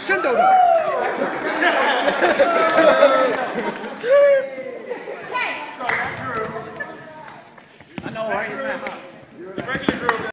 crescendo. I know where he's at.